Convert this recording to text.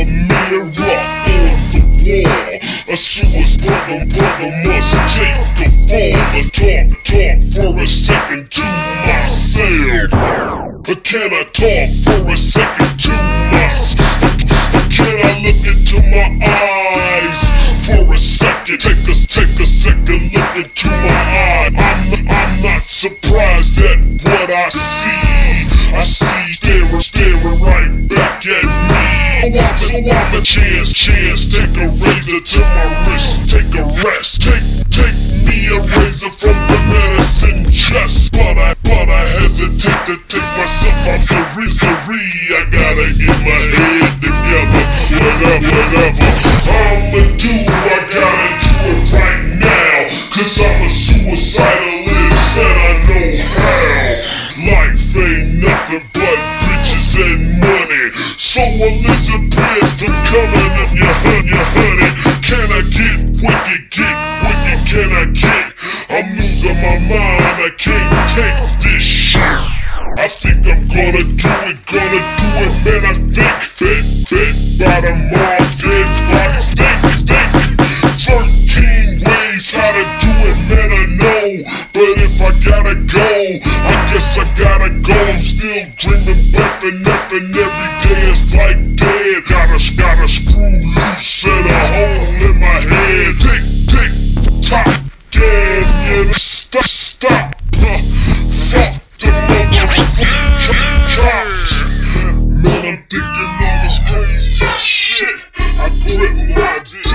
a mirror on the wall. A suicide brother must take the fall. I talk, talk for a second to myself. Can I talk for a second to myself? Can I look into my eyes for a second? Take a, take a second, look into my eyes. I'm, I'm not surprised at what I see. I see staring, staring so I'm, a chance, chance. Take a razor to my wrist, take a rest. Take, take me a razor from the medicine chest. But I, but I hesitate to take myself off the misery. I gotta get my head together. Whatever, whatever. I'ma do, I gotta do it right now. Cause I'm a suicidalist and I know how. Life ain't nothing but bitches and money. So Elizabeth, gonna do it, gonna do it, man. I think, bet, bet, by tomorrow, dead bodies, think, think. 13 ways how to do it, man. I know, but if I gotta go, I guess I gotta go. I'm still dreaming about the nothing every day. It's like dead. Gotta, gotta screw loose and bullet logic.